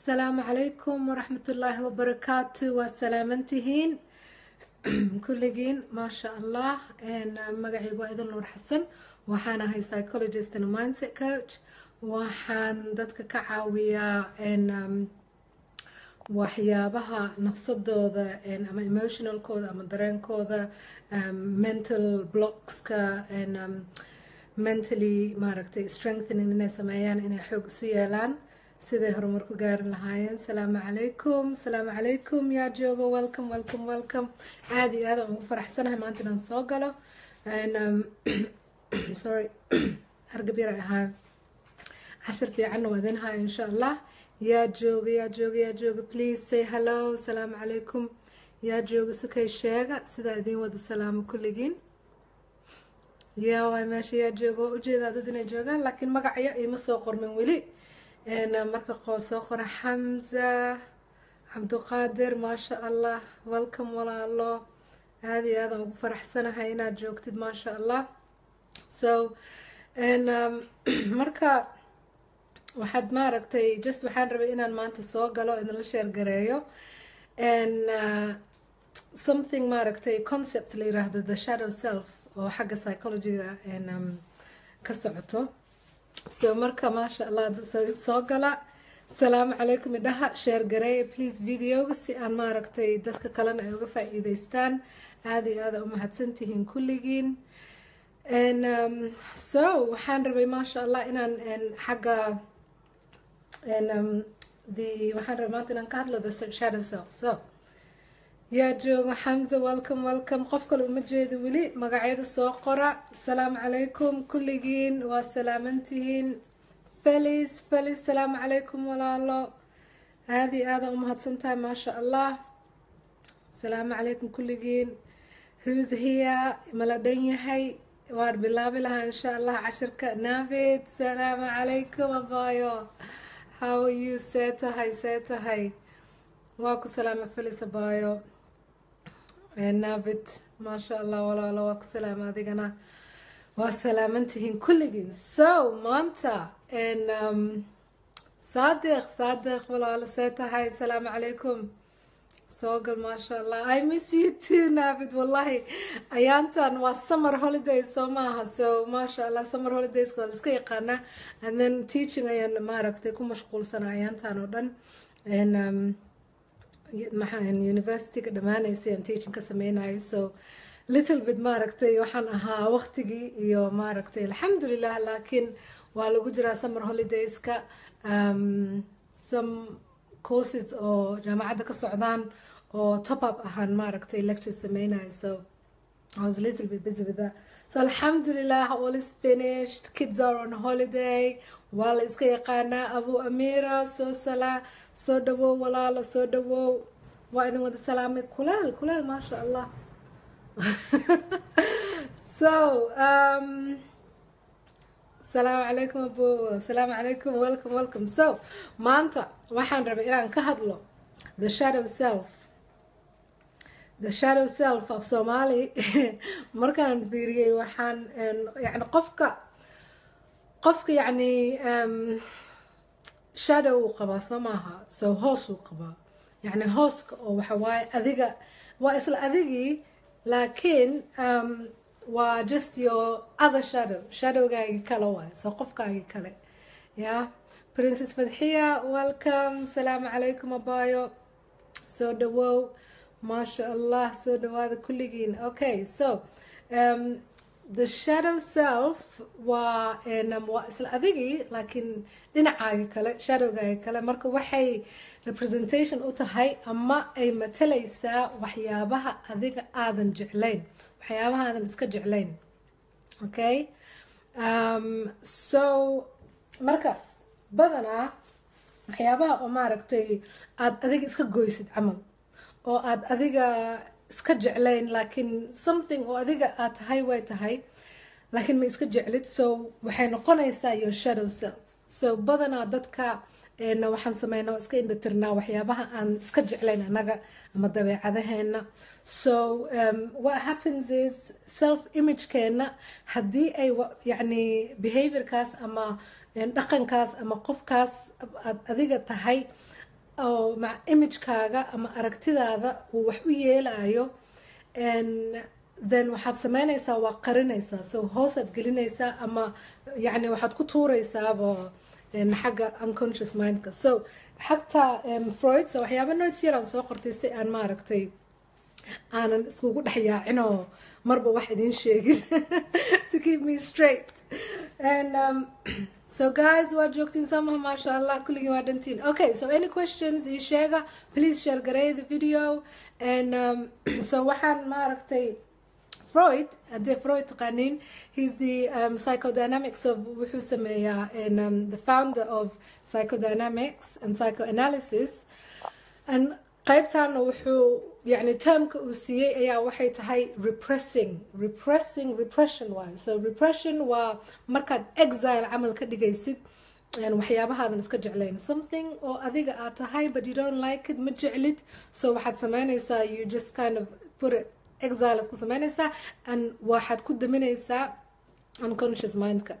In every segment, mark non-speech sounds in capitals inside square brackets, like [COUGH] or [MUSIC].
asalaamu calaykum waraxmatullaahi wabarakaatu waa salaamantihiin kulligiin maasha allah magacaygu waa idin nuur xasan. Waxaan ahay psychologist and mindset coach. Waxaan dadka ka caawiyaa waxyaabaha nafsadooda ama emotionalkooda ama dareenkooda mental blockska mentally maaragtay strengthening inay sameeyaan inay xoog isu yeelaan siday horumar ku gaari lahaayeen? Salaamu calaykum salaamu calaykum yaa joogo welcome welcome welcome. Aada iyo aada aan ugu faraxsanahay maanta inaan soo galo. [CLEARS THROAT] Sorry [CLEARS THROAT] hargab ahaa cashir fiicanna waa idin haya insha allah yaa jooga yaa jooga yaa jooga. Please say hello. Salaamu calaykum yaa jooga sukay sheega. Sidaa idiin wada salaamo kulligiin yaa waay meesha yaa jooga. Waa u jeedaa dad inay joogaan laakiin magacyo iima soo qormin weli marka soo qora xamza cabduqaadir maasha allah welcome walaalo. Aada iyo aadaan ugu faraxsanahay inaad joogtid maasha allah. So [CLEARS THROAT] marka waxaad maaragtay just waxaan rabay inaan maanta soo galo idinla sheergareeyo. Something maaragtay concept la yiraahdo the shadow self oo xagga psychologyga ka socoto so marka maasha allah soo gala. Asalaamu calaykum idhaha. Sheer gareeya please videoga si aan maaragtay dadka kalena ay uga faa-iideystaan aada iyo aada umahadsantihiin kulligiin. So waxaan rabay maasha allah inaan xagga the waxaan rabay maanta inaan ka hadlo the shadow self so yaa jooga xamza welcome welcome. Qof kale uma jeeda weli magacyada soo qora. Asalaamu calaykum kulligiin waa salaamantihiin. Felis felis salaamu calaykum walaalo. Aada iyo aada umahadsantahay maasha allah asalaamu calaykum kulligiin. Who's here? Mala dhan yahay? Waan bilaabi lahaa insha allah cashirka navid salaamu calaykum abayo how are you? See tahay see tahay waa ku salaama felis abayo navid. Maasha allah walaalo waa ku salaama adigana waa salaamantihiin kulligiin so maanta saadiq saadiq walaalo see tahay asalaamu calaykum soo gal maasha allah i miss you too navid. Wallahi. Ayaantan waa summer holidays soo maaha so maasha allah summer holidays waa liska yaqaana and then teaching ayaan maaragtay ku mashquulsana ayaantan oo dhan universityga dhammaanaysay aan teaching ka sameynayo so little bit maaragtay waxaan ahaa waqtigii iyo maaragtay alxamdulilah laakiin waa lagu jiraa summer holidayska. Some courses oo jaamacadda ka socdaan oo top up ahaan maaragtay lecture sameynayo so I was little bit busy with that. So alxamdulilah all is finished kids are on holiday waa la iska yaqaanaa abu amira soo salaa soo dhawow walaalo soo dhawow waa idin wada salaamay kulaal kulaal maasha allah. [LAUGHS] So um asalaamu calaykum abo asalaamu calaykum welcome welcome. So maanta waxaan rabay inaan ka hadlo the shadow self. The shadow self of somali. [LAUGHS] Markaan fiiriyey waxaan yani qofka qofka yacni shadow uu qabaa soo maaha. So hoos uu qabaa yacni hooska oo waxa waaye adiga waa isla adigii laakiin waa just your other shadow. Shadowgaagi kale waaye so qofkaagi kale. Ya? Princess fadxiya welcome. Asalaamu calaykum abayo soo dhawow maasha allah soo dhawaada kulligiin. Okay so the shadow self waa waa isla adigii laakiin dhinacaagi kale shadowgaagi kale marka waxay representation u tahay ama ay matalaysaa waxyaabaha adiga aadan jeclayn waxyaabaha aadan iska jeclayn. Okay? Um, so marka badanaa waxyaabaha oo maaragtay aada adiga iska goysid camal oo aada adiga iska jeclayn laakiin something oo adiga aad tahay way tahay. Laakiin ma iska jeclid so waxay noqonaysaa your shadow self. So badanaa dadka waxaan sameynaa iska indhatirnaa waxyaabaha aan iska jeclayn anaga ama dabeecadaheena so um, what happens is self imagekeena haddii ay yacni behaviorkaas ama dhaqankaas ama qofkaas aad adiga tahay oo ma imagekaaga ama aragtidaada uu wax u yeelayo then waxaad sameynaysaa waa qarinaysaa. So hoosaad gelinaysaa ama yani waxaad ku tuuraysaaba xagga unconscious mindka. So xagta freud so waxyaaba notes yaraan soo qortay si aan maaragtay aanan iskugu dhex yaacinoo marba wax idiin sheegin [LAUGHS] to keep me straight. And um, so guys waa joogtiin samaha maasha allah kulligii waa dhantiin. Okay so any questions ii sheega please share gareey the video. And um, [CLEARS THROAT] so waxaan maaragtay freud haddii freud taqaaniin he's the um, psychodynamics of wuxuu sameeyaa and um, the founder of psychodynamics and psychoanalysis. And qaybtaana wuxuu yani termka uu siiyey ayaa waxay tahay repressing repressing repression waayo so repression waa markaad exile camal ka dhigaysid waxyaabahaadan iska jeclayn. Something oo adiga aad tahay but you don't like it ma jeclid. So waxaad sameynaysaa you just kind of put it exile aad ku sameynaysaa and waxaad ku daminaysaa unconscious mindka.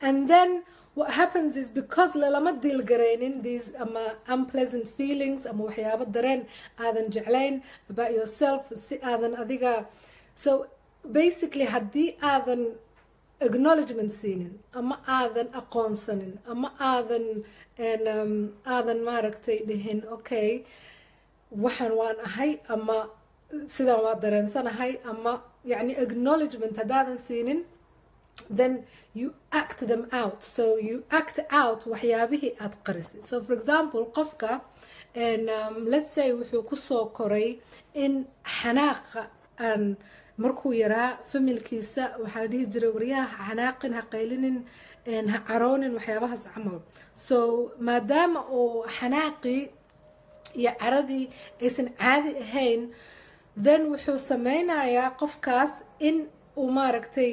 And then what happens is because lalama diilgaraynin these ama unpleasant feelings ama waxyaabo dareen aadan jeclayn about yourself si aadan adiga so basically haddii aadan acknowledgement siinin ama aadan aqoonsanin ama aadan um, aadan maaragtay dhihin okay waxaan waan ahay ama sidaan waa dareensanahay ama yani acknowledgement haddaadan siinin then you act them out. So you act out waxyaabihii aad qarisay so for example qofka and um, let's say wuxuu ku soo koray in xanaaqa aan markuu yaraa familkiisa waxaa la dhihi jiray waryaha ha xanaaqin ha qaylinin ha caroonin waxyaabahaas camal. So maadaama uu xanaaqii iyo caradii aysan caadi ahayn then wuxuu sameynayaa qofkaas in uu maaragtay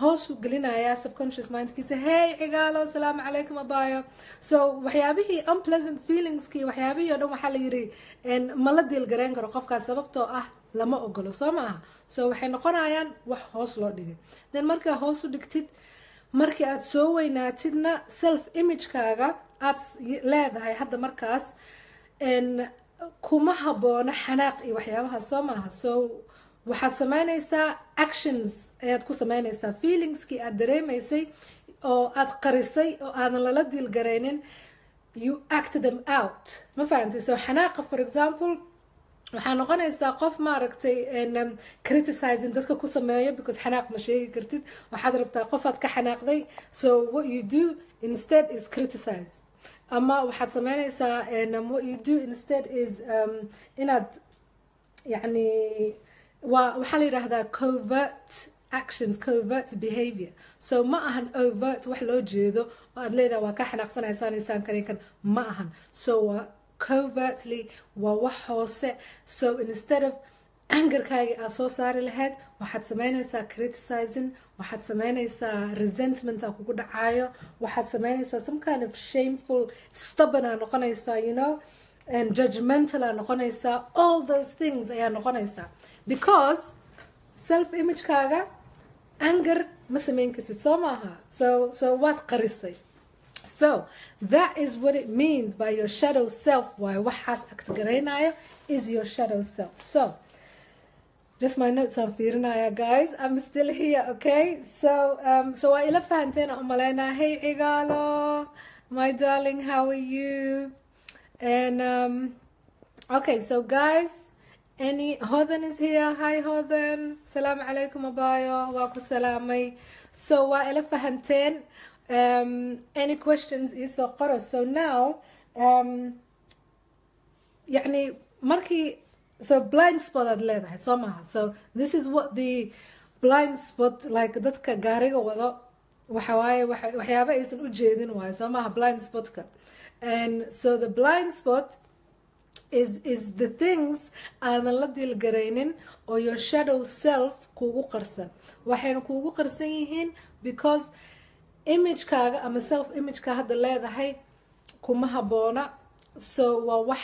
hoosu gelinayaa subconscious mindkiisa hey cigaalo asalaamu calaykum abayo so waxyaabihii unpleasant feelingskii waxyaabihii o dhan waxaa la yidhi mala diilgarayn karo qofkaas sababtoo ah lama ogolo soo maaha so waxay noqonayaan wax hoos loo dhigay. Then markaa hoos u dhigtid markii aada soo weynaatidna self imagekaaga aad leedahay hadda markaas kuma haboono xanaaq iyo waxyaabahaas soo maaha so waxaad sameynaysaa actions ayaad ku sameynaysaa feelingskii aad dareemaysay oo aad qarisay oo aadan lala diilgaraynin you act them out. Ma fahamtay so xanaaqa for example waxaa noqonaysaa qof maaragtay criticizing dadka ku sameeyo because xanaaq ma sheegi kartid. Waxaad rabtaa qofaad ka xanaaqday. So what you do instead is criticize. Ama waxaad sameynaysaa what you do instead is um, inaad yani waa waxaa la yidhaahdaa covert actions covert behavior. So ma ahan overt wax loo jeedo oo aad leedaha waa ka xanaaqsanaysaan isaan kaninkan ma ahan. So waa covertly waa wax hoose. So instead of angarkaagii aad soo saari lahayd waxaad sameynaysaa criticizing waxaad sameynaysaa resentment aa kugu dhacaayo waxaad sameynaysaa some kind of shameful stubborn aa noqonaysaa you know and judgmental aa noqonaysaa all those things ayaa noqonaysaa because self imagekaaga anger ma sameyn kartid soo maaha. So so waad qarisay. So that is what it means by your shadow self. Why waxaas actgaraynayo is your shadow self. So just my notes aan fiirinaya guys. I'm still here okay? So um, so waa ila fahanteen aan umalaynaa hey cigaalo my darling how are you? And um, okay so guys any hodan is here. Hi hodan salaamu calaykum abayo. Waa ku salaamay so waa ila fahanteen um, any questions isoo qoro so now um, yani markii so blind spot aad leedahay soo maaha so this is what the blind spot like dadka gaariga wado waxa waaye waxyaaba aysan u jeedin waayo soo maaha blind spotka. And so the blind spot is is the things aadan la diilgaraynin oo your shadow self kuugu qarsan. Waxayna kuugu qarsan yihiin because imagekaaga ama self imageka hadda leedahay kuma haboona. So waa wax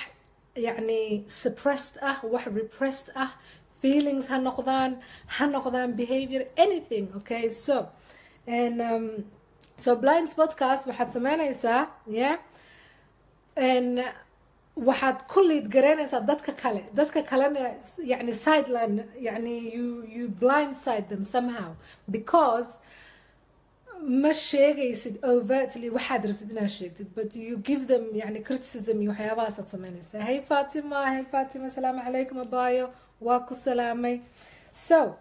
yacni suppressed ah wax repressed ah. Feelings ha noqdaan ha noqdaan behavior anything okay? So and um, so blind spotkaas waxaad sameynaysaa yeah? And waxaad ku liid garaynaysaa dadka kale. Dadka kalena yani sideline yani you you blind side them somehow. Because ma sheegaysid overtly waxaad rabtid inaad sheegtid but you give them yani criticism iyo waxyaabahaasaad samaynaysaa. Hey fatima hey fatima asalaamu calaykum abayo. Waa ku salaamay. So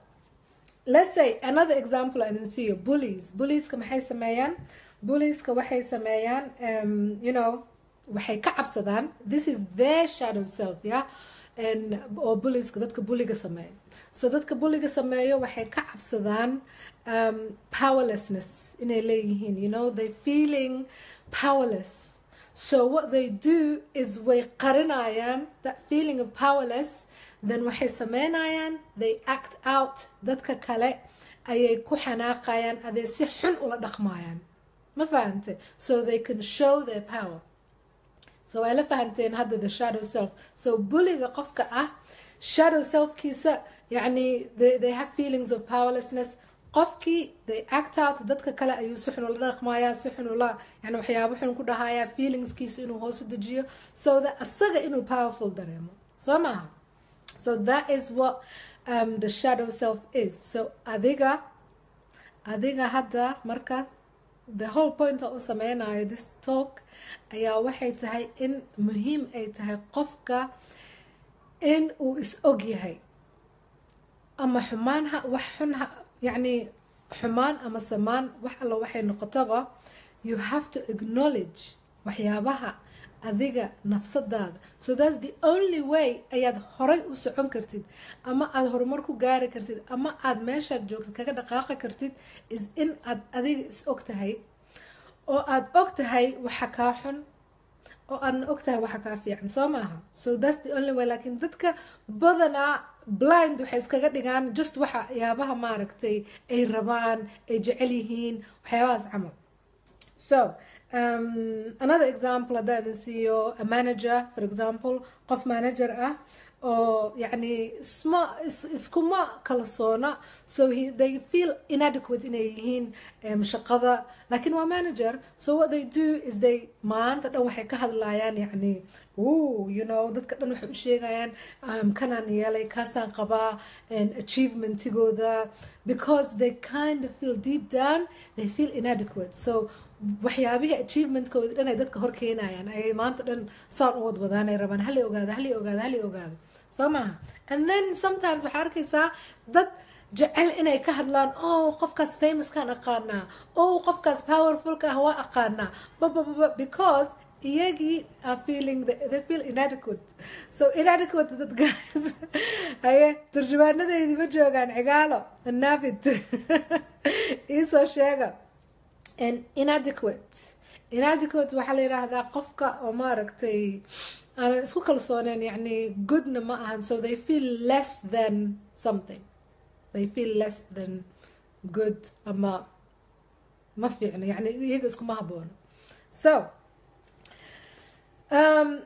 let's say another example aan siiyo bullies. Bullieska maxay sameeyaan? Bullieska waxay sameeyaan um, you know waxay ka cabsadaan this is their shadow self and oo bullieska dadka bulliga sameeya so dadka bulliga sameeyo waxay ka cabsadaan um, powerlessness inay leeyihiin you know? They feeling powerless. So what they do is way qarinayaan that feeling of powerless then waxay sameynayaan they act out. Dadka kale ayay ku xanaaqayaan aday si xun ula dhaqmayaan. Ma fahante so they can show their power so way la fahanteen hadda the shadow self. So bulliga qofka ah shadow selfkiisa yani they, have feelings of powerlessness. Qofkii they act out dadka kale ayuu si xun ula dhaqmayaa si xun ula yani waxyaabo xun ku dhahayaa feelingskiisa inuu hoos u dejiyo. So that asaga inuu powerful dareemo. Soo maaha so that is what um, the shadow self is. So adiga adiga hadda marka the whole point oo u sameynayo this talk ayaa waxay tahay in muhiim ay tahay qofka in uu is og yahay. Ama xumaan ha wax xun ha yacni xumaan ama samaan wax alla waxay noqotaba you have to acknowledge waxyaabaha adiga nafsadaada. So that's the only way ayaad horay u socon kartid ama aada horumar ku gaari kartid ama aada meeshaad joogtid kaga dhaqaaqi kartid is in aad adiga is og tahay. Oo aada og tahay waxa kaa xun oo aadna og tahay waxa kaa fiican soo maaha? So that's the only way. Laakiin dadka badanaa blind waxay iskaga dhigaan just waxa yaabaha maaragtay ay rabaan ay jecel yihiin waxyaabahaas camal. So um, another example haddaan siiyo a manager for example qof manager ah oo yani isma is, iskuma kalsoona so he, they feel inadequate inay yihiin um, shaqada. Laakiin waa manager so what they do is they maanta dhan waxay ka hadlayaan yani ooh you know dadka dhan waxay u sheegayaan um, kanaan yeelay kaasaan qabaa achievementigooda. Because they kind of feel deep down they feel inadequate. So waxyaabihii achievementkooda dhan ay dadka hor keenayaan ayay maanta dhan saan u wadwadaan ay rabaan hali ogaado hali ogaado hali ogaado. Soo maaha. And then sometimes waxaa arkaysaa dad jecel inay ka hadlaan oh qofkaas famouskaan aqaanaa. Oh qofkaas powerfulka ah waa aqaanaa. Babababa because iyagii are feeling they feel inadequate. So inadequate dad guys. [LAUGHS] Haye turjumaanadeydii ma joogaan cigaalo naafid. [LAUGHS] Iisoo sheega inadequate. Inadequate waxaa la yidhaahdaa qofka oo maaragtay aanan isku kalsooneen yani goodna ma ahan so they feel less than something. They feel less than good ama ma fiicno yani iyaga iskuma haboono so um,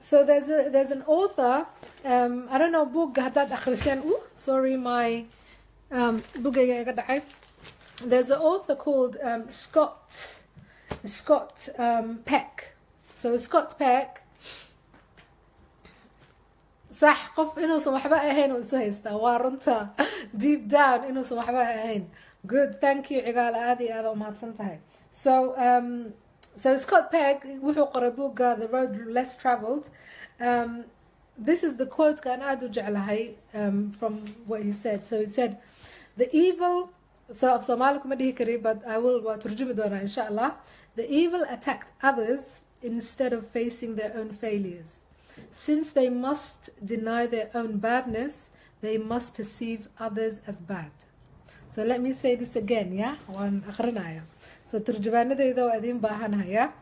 so there's a, there's an author um, I don't know book haddaad akhriseen uh, sorry my um, bookayga iga dhacay there's an author called um, Scott Scott um, Peck. So Scott Peck. صح qof inuusan waxba ahayn oo isu haystaa deep down inuusan waxba ahayn. Good thank you cigaala aada iyo aada umahadsan tahay. So um, so Scott Peck wuxuu qoray buugga the road less travelled um, this is the quote kan aada u jeclahay um, from what he said. So he said the evil so of Somali kuma dhihi kari but I will waa turjumi doonaa insha Allah the evil attacked others instead of facing their own failures. Since they must deny their own badness they must perceive others as bad. So let me say this again yeah? Waan akhrinaya so turjumaanadeyda waa idin baahanaya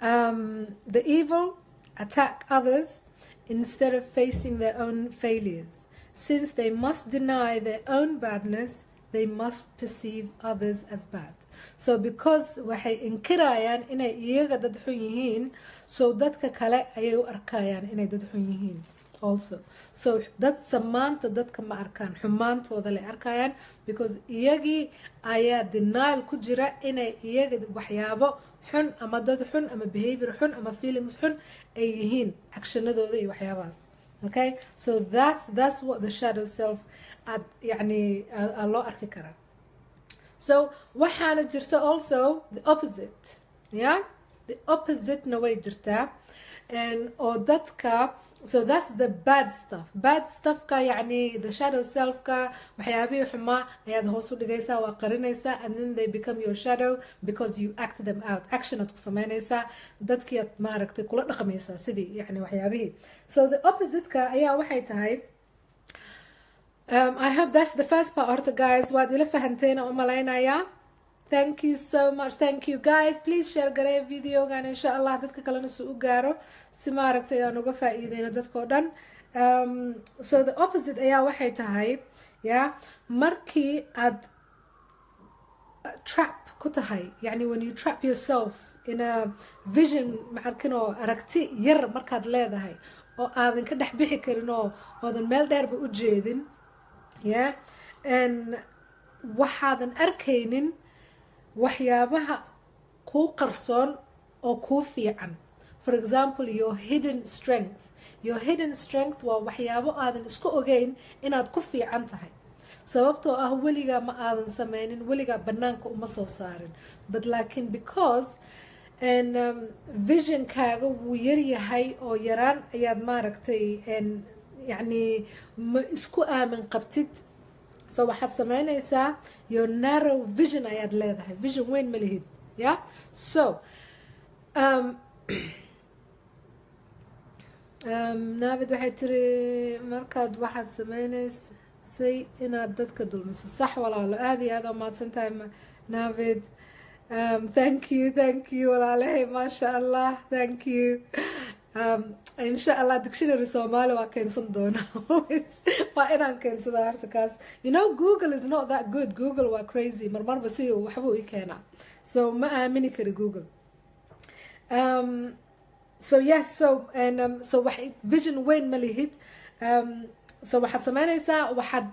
um, the evil attack others instead of facing their own failures. Since they must deny their own badness they must perceive others as bad. So because waxay inkirayaan inay iyaga dad xun yihiin so dadka kale ayay u arkayaan inay dad xun yihiin also. So dad samaanta dadka ma arkaan xumaantooda lay arkayaan because iyagii ayaa denial ku jira inay iyaga waxyaabo xun ama dad xun ama behavior xun ama feelings xun ay yihiin actionadooda iyo waxyaabahaas. Okay? So that's that's what the shadow self aad yani loo arki karaa. So waxaana jirta also the opposite yeah? The opposite-na way jirtaa oo dadka so that's the bad stuff. Bad stuffka yani the shadow selfka waxyaabihii xumaa ayaad hoos u dhigaysaa waa qarinaysaa and then they become your shadow because you act them out. Action aad ku samaynaysaa dadkii aad maaragtay kula dhaqmaysaa sidii yani waxyaabihii. So the opposite-ka ayaa waxay tahay I hope that's the first part horta guys. Waad ila fahanteena u malaynayaa thank you so much. Thank you guys. Please share garee videogan insha allah dadka kalena si u gaaro si maaragtay aan uga faa-iideyno dadkao dhan um, so the opposite ayaa waxay tahay ya markii aad trap ku tahay yani when you trap yourself in a vision maarkin oo aragti yar markaad leedahay oo aadan ka dhex bixi karin oo oodan meel dheerba u jeedin ya waxaadan arkaynin waxyaabaha kuu qarsoon oo kuu fiican. For example your hidden strength. Your hidden strength waa waxyaabo aadan isku ogeyn inaad ku fiican tahay. Sababtoo ah weligaa ma aadan sameynin weligaa banaanka uma soo saarin. But laakiin because um, visionkaaga wuu yaryahay oo yaraan ayaad maaragtay n yacni ma isku aamin qabtid. So waxaad sameynaysaa your narrow vision ayaad leedahay. Vision weyn ma lihid ya? So um, [CLEARS THROAT] um, naabid waxay tiri markaad waxaad sameynaysay inaad dadka dulmiso sax walaalo aada iyo aada oo tahay naabid um, thank you thank you walaalahay maasha allah. Thank you insha allah dictionary soomaali waa keensan doona. [LAUGHS] Waa inaan keensado horta kaas. You know google is not that good. Google waa crazy. Marmarba si waxbuu i keenaa so ma aamini kari google. Um, so yes so and um, so wax vision weyn ma lihid. Um, so waxaad sameynaysaa waxaad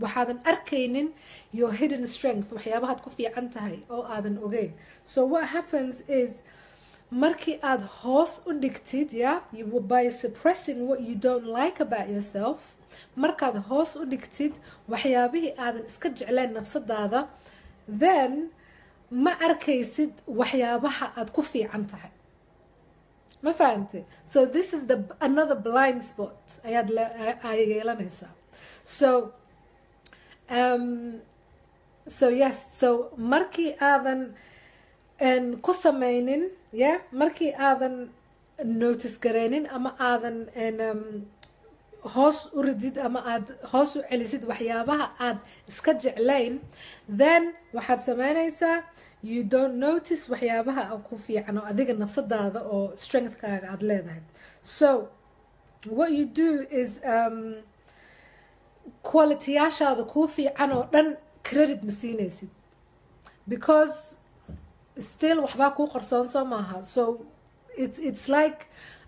waxaadan arkaynin your hidden strength. Waxyaabahaad ku fiican tahay oo aadan ogeyn. So what happens is markii aad hoos u dhigtid ya by suppressing what you don't like about yourself. Markaad hoos u dhigtid waxyaabihii aadan iska jecleen nafsadaada then ma arkaysid waxyaabaha aad ku fiican tahay. Ma fahante so this is the another blind spot ayaad ay yeelanaysaa. So um, so yes so markii aadan ku sameynin ya? Markii aadan notice gareynin ama aadan hoos u ridid ama aad hoos u celisid waxyaabaha aad iska jeclayn then waxaad sameynaysaa you don't notice waxyaabaha ku fiican oo adiga nafsadaada oo strengthkaaga aada leedahay. So what you do is um, qualityyaashaada kuu fiican oo dhan credit ma siinaysid. Because still waxbaa kuu qarsoon soo maaha. So it's, like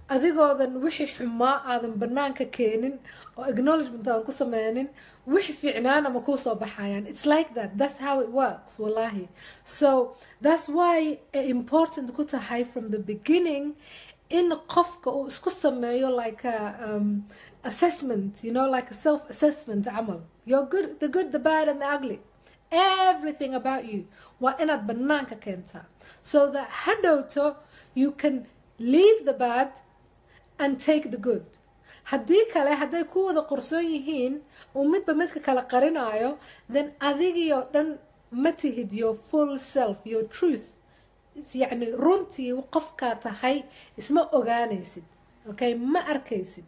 adigoodan wixii xumaa aadan banaanka keenin oo acknowledgement aadan ku sameynin wixii fiicnaana ma kuu soo baxayaan. It's like that. That's how it works wallahi so that's why important ku tahay from the beginning in qofka uu isku sameeyo like um, assessment you know like a self assessment camal you're good the good the bad and the ugly everything about you. Waa inaad banaanka keentaa so that hadhowto you can leave the bad and take the good. Haddii kale hadday ku wada qorsoon yihiin uu midba midka kale qarinaayo then adigii oo dhan ma tihid your full self your truth. Yacni runtii qofkaa tahay isma ogaanaysid. Okay? Ma arkaysid.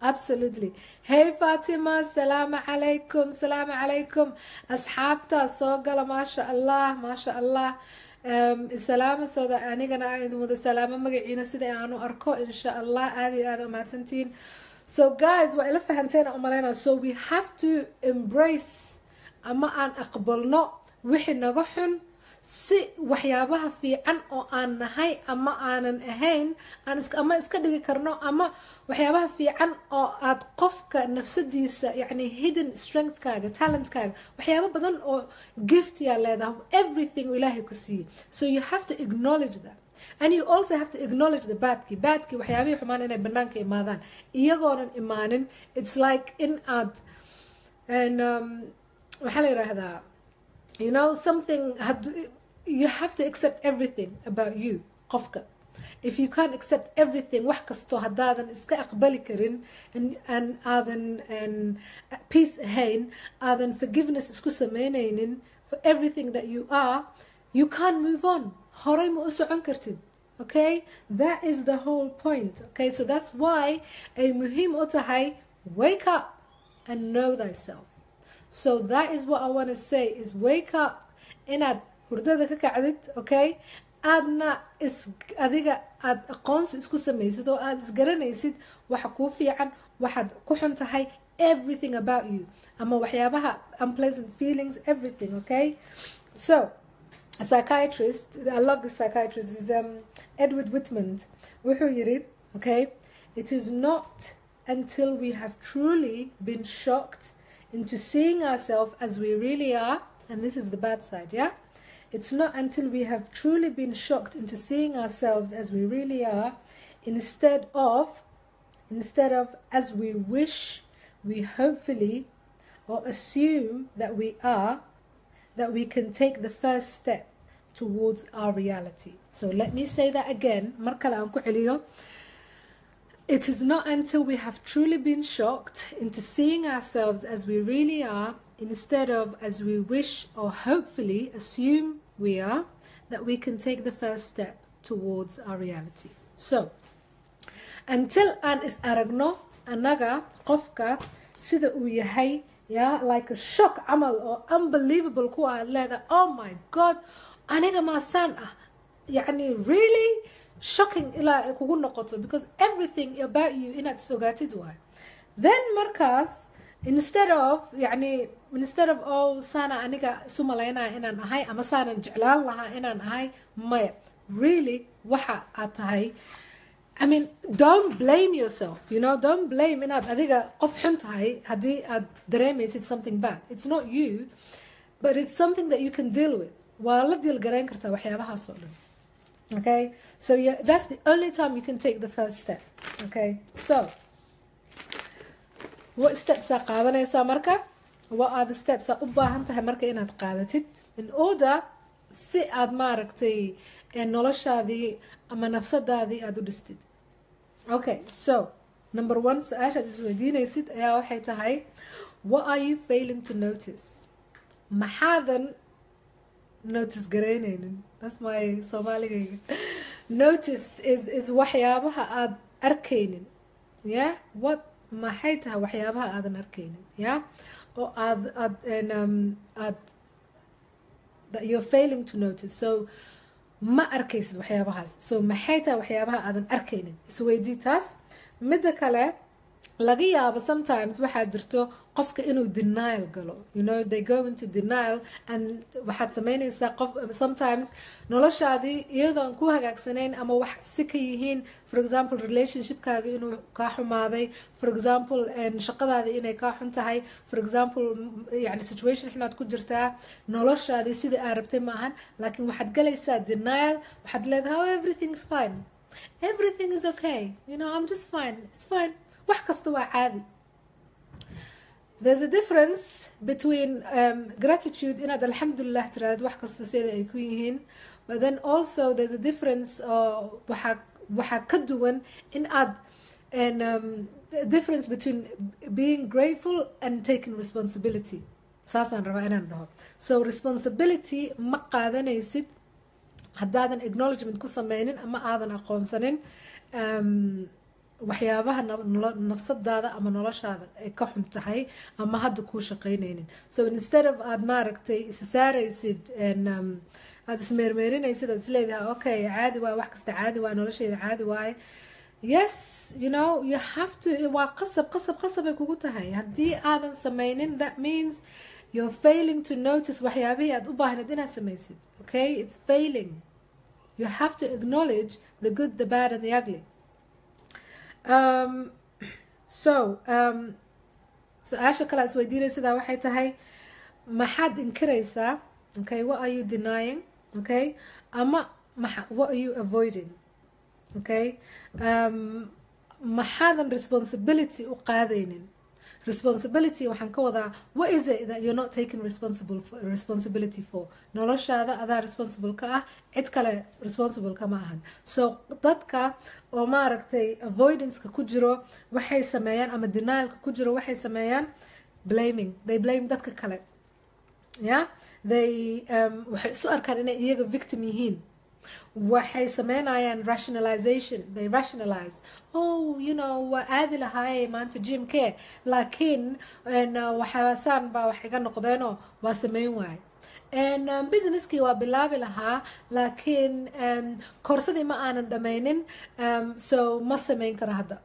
Absolutely hey fatima salaamu calaykum salaamu calaykum asxaabtaa soo gala maasha allah maasha allah. Salaamo sooda anigana aa idin wada salaamo magaciina sida aanu arko insha allah aada iyo aada umahadsantihiin so guys waa ila fahanteen aan umalaynaa so we have to embrace ama aan aqbalno wixii naga xun si waxyaabaha fiican oo aan nahay ama aanan ahayn ama iska dhigi karno ama waxyaabaha fiican oo aad qofka nafsadiisa yacni hidden strengthkaaga talentkaaga waxyaabo badan oo giftiyaa leedahay everything ilaahay ku siiyey. So you have to acknowledge that. And you also have to acknowledge the badki badki waxyaabihii xumaan inay banaanka imaadaan. Iyagoonan imaanin it's like in aad um, waxaa la yidhaahdaa you know something had you have to accept everything about you qofka. If you can't accept everything wax kastoo haddaadan iska aqbali karin and aadan peace ahayn aadan forgiveness isku samaynaynin for everything that you are you can't move on. Horay ma u socon kartid okay? That is the whole point okay? So that's why ay muhiim u tahay wake up and know thyself. So that is what i want to say is wake up inaad hurdada ka kacdid okay? Aadna is adiga aad aqoonsi isku samaysid oo aad isgaranaysid waxa kuu fiican waxaad ku xun tahay everything about you ama waxyaabaha unpleasant feelings everything okay? So a psychiatrist i love this psychiatrist is um, edward whitman. Wuxuu yiri okay it is not until we have truly been shocked into seeing ourselves as we really are and this is the bad side yeah it's not until we have truly been shocked into seeing ourselves as we really are instead of instead of as we wish we hopefully or assume that we are that we can take the first step towards our reality. So let me say that again. It is not until we have truly been shocked into seeing ourselves as we really are instead of as we wish or hopefully assume we are that we can take the first step towards our reality. So until aan is aragno annaga qofka sida uu yahay yeah like a shock camal oo unbelievable ku aad leedahay oh my god aniga maasaan ah. Yacni really shocking ilaa ay kugu noqoto because everything about you inaad is ogaatid then markaas instead of yani instead of oh saana aniga isu malaynaya inaan ahay ama saanan jeclaan lahaa inaan ahay maya really waxa aad tahay I mean, don't blame yourself, you know, don't blame inaad adiga qof xun tahay haddii aad dareemaysid something bad. It's not you, but it's something that you can deal with. Waa la deal garayn kartaa waxyaabahaas dhan. Okay? So yeah, that's the only time you can take the first step. Okay? So, what steps aa qaadanaysaa marka? What are the steps aa u baahan tahay marka inaad qaadatid? In order si aad maaragtay noloshaadii ama nafsadaadii aada u dhistid. Okay so number one su'aashaad isweydiinaysid ayaa waxay tahay what are you failing to notice? Maxaadan notice garaynaynin that's my soomaaligayga notice is is waxyaabaha aada arkaynin. Yeah? What maxay tahay waxyaabaha aadan arkaynin yeah oo aad aad aad you're failing to notice. So ma arkaysid waxyaabahaas. So maxay tahay waxyaabaha aadan arkaynin? Isweydii taas? Midda kale laga yaabo sometimes waxaa jirto qofka inuu denial galo. You know they go into denial and waxaad samaynaysaa qof sometimes noloshaadii iyadoon ku hagaagsanayn ama wax si ka yihiin for example relationshipkaaga inuu kaa xumaaday for example shaqadaadii inay kaa xun tahay for example yani situation xunaad ku jirtaa noloshaadii sidai aa rabtay maahan laakiin waxaad galaysaa denial waxaad leedahay oh everything's fine. Everything is okay. You know i'm just fine. It's fine wax kasta waa caadi. There's a difference between um, gratitude inaad alxamdulilah tiraahdo wax kasta sida ay ku yihiin but then also there's a difference oo waxaa waxaa ka duwan in aad and um, difference between being grateful and taking responsibility. Saasaan rabaa inaan dhaho. So responsibility ma qaadanaysid haddaadan acknowledgement ku sameynin ama aadan aqoonsanin um, waxyaabaha nafsadaada ama noloshaada ay ka xun tahay ama hadda kuu shaqaynaynin. So instead of aada maaragtay isasaaraysid aada ismeermeerinaysid aad isleedahay okay caadi waaye wax kasta caadi waaye noloshayda caadi waaye yes you know you have to waa qasab qasab qasab ay kugu tahay. Haddii aadan sameynin that means you're failing to notice waxyaabihii aad u baahneed inaad samaysid okay? It's failing. You have to acknowledge the good the bad and the ugly um, so um, su'aasha kale is weydiinaysadaa waxay tahay maxaad inkiraysaa okay what are you denying okay ama what are you avoiding okay um, maxaadan responsibility u qaadaynin responsibility waxaan ka wadaa what is it that you're not taking responsible for, responsibility for? Noloshaada adaa responsible ka ah cid kale responsible kama ahan. So dadka oo maaragtay avoidanceka ku jiro waxay sameeyaan ama denialka ku jiro waxay sameeyaan blaming. They blame dadka kale. Yeah? They um, waxay isu arkaan inay iyaga victim yihiin waxay sameynayaan rationalization. They rationalize oh you know waa aadi lahaaye maanta jimke laakiin waxaasaan baa wax iga noqdeenoo waa sameyn waaye. Um, businesskii waa bilaabi lahaa laakiin um, koorsadii ma aanan dhammaynin um, so ma sameyn karo hadda.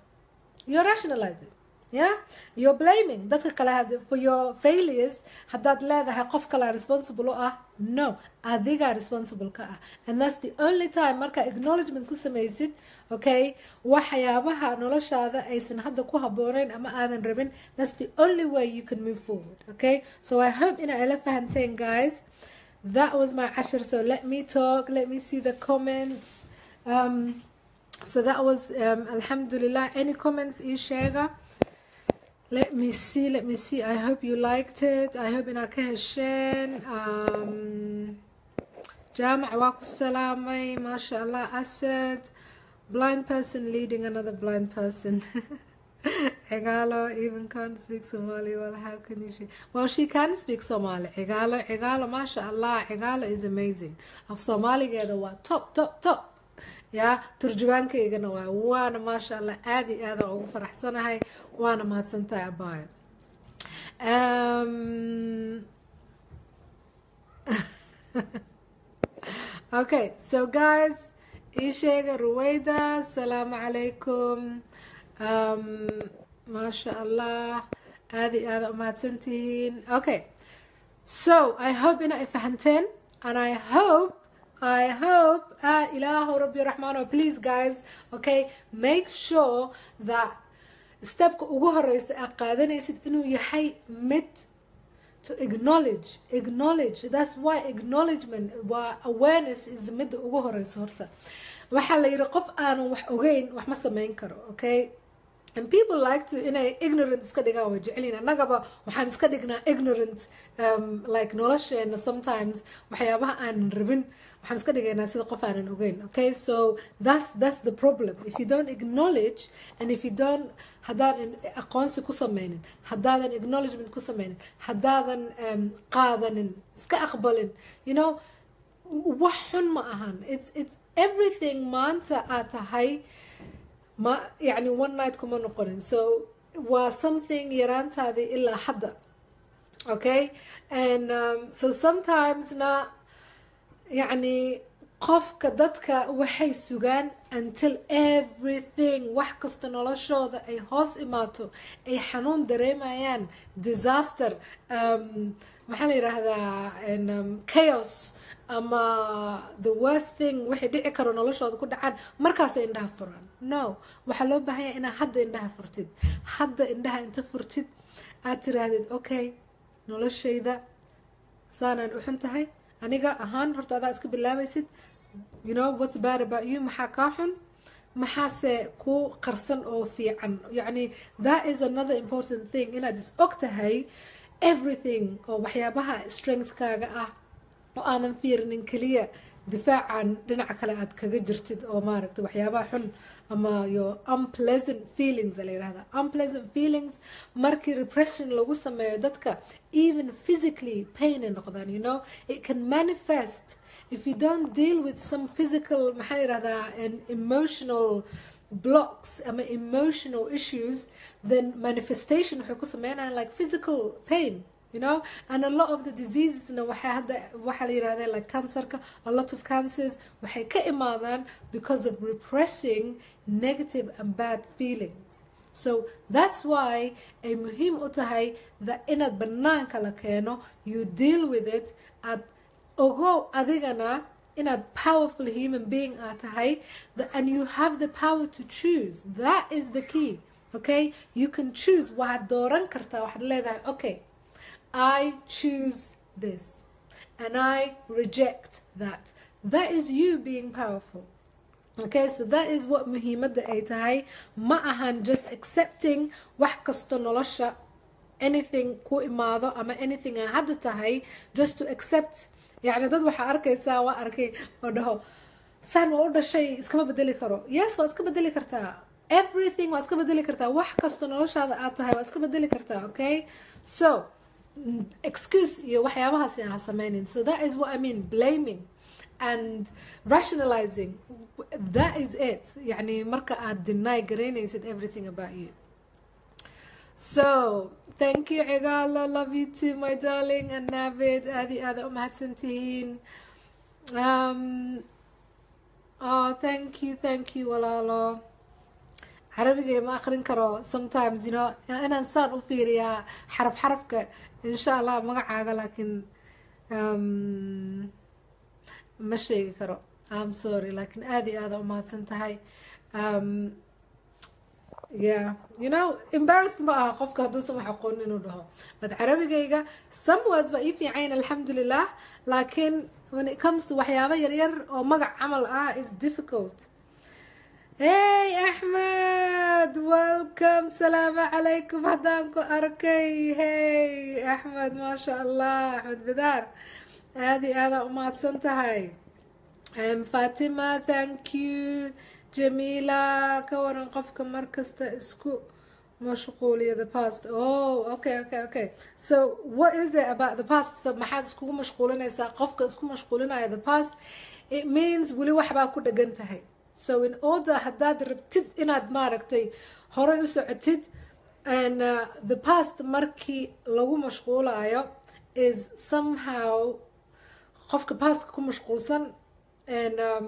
You're rationalizing yeah? You're blaming. Dadka kale for your failures haddaad leedahay qof kalea responsible u ah no. Adigaa responsible ka ah. And that's the only time markaa acknowledgement ku samaysid okay waxyaabaha noloshaada aysan hadda ku habooneyn ama aadan rabin that's the only way you can move forward okay? So i hope ina ila fahanteen guys. That was my ashar so let me talk let me see the comments. Um, so that was um, alhamdulillah. Any comments ii sheega let me see let me see i hope you liked it i hope inaa ka hesheen um, jaamac waa ku salaamay maasha allah asad blind person leading another blind person [LAUGHS] Egalo even can't speak Somali. Well, how can? She? Well, she can speak Somali. Egalo, Egalo, Masha Allah. Egalo is amazing. Of Somali, get the top, top, top. Yaa turjubaankaygana waa waana maasha allah aada iyo aada ugu faraxsanahay waana mahadsantahay abaayo [LAUGHS] okay so guys ii sheega ruwayda asalaamu calaykum maasha allah aada iyo aada umahadsantihiin okay so i hope ina ay fahanteen and i hope I hope uh, Ilahu Rabbi Rahmano, please guys, okay, make sure that stepka ugu horeysa aad qaadanaysid inuu yahay mid to acknowledge acknowledge that's why acknowledgement waa awareness is midda ugu horeysa horta. Waxaa la yidhi qof aanan wax ogeyn wax ma sameyn karo okay people like to inay ignorant iska dhigaan way jecelyiin annagaba waxaan iska dhignaa ignorant um, like nolosheena sometimes waxyaabaha aanan rabin waxaan iska dhigaynaa sida qof aanan ogeyn okay? So that's that's the problem. If you don't acknowledge and if you don't haddaadan aqoonsi ku sameynin haddaadan acknowledgement ku sameynin haddaadan um, qaadanin iska aqbalin you know wax xun ma ahan. It's it's everything maanta aad tahay ma yani one night kuma noqonin. So waa something yaraantaadii ilaa hadda. Okay? And um, so sometimes na yani qofka dadka waxay sugaan until everything wax kasta noloshooda ay hoos imaato ay xanuun dareemayaan disaster um, maxaa la yidhaahdaa um, chaos ama the worst thing waxay dhici karo noloshooda ku dhacaan markaasay indhaha furaan. No waxaa loo baahanya inaa hadda indhaha furtid. Hadda indhaha inta furtid aad tiraahdid okay noloshayda saanaan uxun tahay. Aniga ahaan horta adaa iska bilaabaysid. You know what's bad about you? Maxaa kaa xun? Maxaase ku qarsan oo fiican? Yacni that is another important thing. Inaad is og tahay everything oo waxyaabaha strengthkaaga ah oo aadan fiirinin keliya difaacan dhinaca kale aad kaga jirtid oo maaragta waxyaabaha xun ama your unpleasant feelings la yirahda unpleasant feelings markii repression lagu sameeyo dadka even physically pain ay noqdaan you know? It can manifest if you don't deal with some physical maxaa la yirahdaa and emotional blocks ama emotional issues then manifestation waxay ku sameynayaan like physical pain you know? And a lot of the diseases na waxay hadda waxaa la yirahda like cancerka a lot of cancers waxay ka imaadaan because of repressing negative and bad feelings. So that's why ay muhiim u tahay that inaad banaanka la keeno you deal with it aad ogow adigana inaad powerful human being aad tahay and you have the power to choose. That is the key okay? You can choose waxaad dooran kartaa waxaad leedahay okay i choose this and i reject that. That is you being powerful. Okay so that is what muhiimadda ay tahay ma ahan just accepting wax kasto nolosha anything ku imaado ama anything aan hadda tahay just to accept. Yacni dad waxaa arkaysaa waa arkay oo dhaho saan waa u dhashay? Iskama bedeli karo. Yes waa iska bedeli kartaa. Everything waa iska bedeli kartaa. Wax kasto noloshaada aad tahay waa iska bedeli kartaa okay? So excuse iyo waxyaabahaasi aan sameynin so that is what i mean blaming and rationalizing that is it يعني marka aad deny garaynaysid everything about you so thank you عقالة love you too my darling and Navid هذه هذا أم هاتسنتين um oh thank you thank you walaalo carabiga ma akrin karo sometimes you know inaan saan u fiiriyaa xaraf xarafka insha allah magacaaga laakiin um, ma sheegi karo. Am sorry laakiin aad iyo aada umahadsan tahay. Um, yeah you know embarrassed ma aha qofka hadduusan wax aqoonin inuu dhaho. But carabigayga some words ii fiicayn alxamdulilah laakiin when it comes to waxyaabo yaryar oo magac camal ah is difficult hey axmed welcome. Salaamu calaykum haddaan ku arkay? Hey axmed maasha allah axmed bidaar aada iyo aadaa umahadsan tahay. Fatima thank you. Jamila ka waran qofka markasta isku mashquuliya the past. Oh okay okay okay. So what is it about the past? So maxaad iskugu mashquulinaysaa? Qofka isku mashquulinaya the past it means weli waxbaa ku dhegan tahay so in order haddaad rabtid inaad maaragtay horey u socotid and uh, the past markii lagu mashquulayo is somehow qofka pastka ku mashquulsan and um,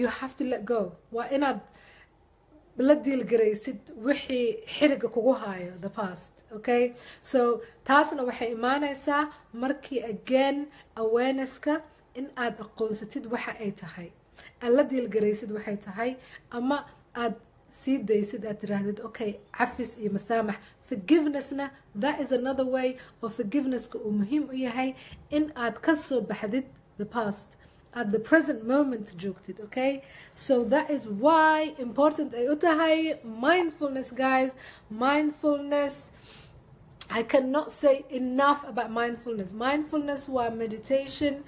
you have to let go. Waa inaad la diilgaraysid wixii xiriga kugu hayo the past okay? So taasna waxay imaanaysaa markii again awarenesska in aad aqoonsatid waxa ay tahay aad la diilgaraysid waxay tahay ama aad sii daysid aad tiraahdid okay cafis iyo masaamax. Forgivenessna that is another way oo forgivenesska uu muhiim u yahay in aad ka soo baxdid the past. At the present moment joogtid okay? So that is why important ay u tahay mindfulness guys. Mindfulness I cannot say enough about mindfulness. Mindfulness waa meditation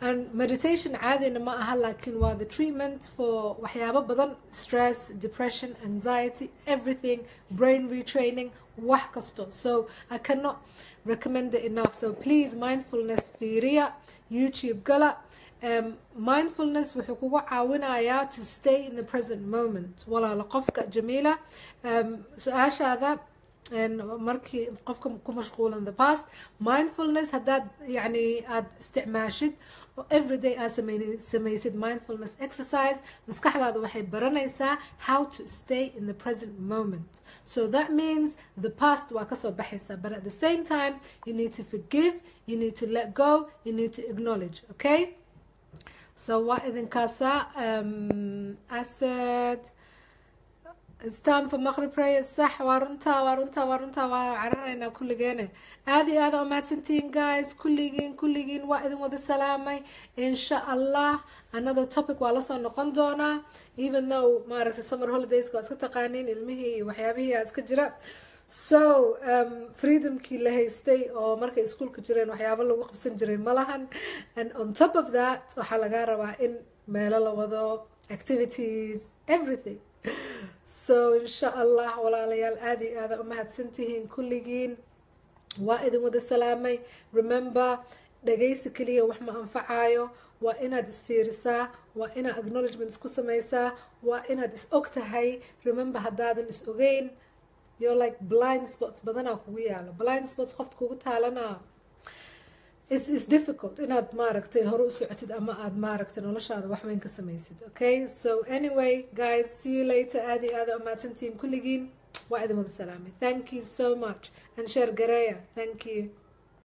and meditation caadina ma aha laakiin waa the treatment for waxyaabo badan stress depression anxiety everything brain retraining wax kasto. So I cannot recommend it enough. So please mindfulness fiiriya youtube gala. Um, mindfulness wuxuu kugu caawinayaa to stay in the present moment. Walaalo qofka jamiila um, su'aashaada markii qofka ku mashquulan the past mindfulness haddaad yani aada isticmaashid oo everyday aad samaysid mindfulness exercise maskaxdaada waxay baranaysaa how to stay in the present moment. So that means the past waa ka soo baxaysaa but at the same time you need to forgive you need to let go you need to acknowledge okay? So waa idinkaasa um, asad istanfa maqrib rayas sax waa runtaa waa runtaa waa runtaa waa cararaynaa kulligeene. Aada iyo aada umahadsantihiin guys. Kulligiin kulligiin waa idin wada salaamay. Insha allah another topic waa la soo noqon doonaa. Even though maaragtay summer holidays waa iska taqaaniin ilmihii iyo waxyaabihii aa iska jira. So um, freedomkii la haystay oo markay iskuolka jireen waxyaabo lagu qabsan jiray malahan and on top of that waxaa lagaa rabaa in meelo la wado activities everything so insha allah walaalayaal aada iyo aada umahadsantihiin kulligiin waa idin wada salaamay. Remember dhagaysi keliya wax ma anfacaayo. Waa inaad isfiirisaa waa inaad acknowledgement isku samaysaa waa inaad is og tahay. Remember haddaadan is ogeyn. You're like blind spots badanaa kugu yaalo. Blind spots qofta kugu taalana it's difficult. Inaad maaragtay hore u socotid ama aad maaragtay noloshaada wax ka samaysid okay? So anyway guys see you later. Aada iyo aada umahadsantihiin kulligiin waa idin wada salaamay thank you so much. And share gareya. Thank you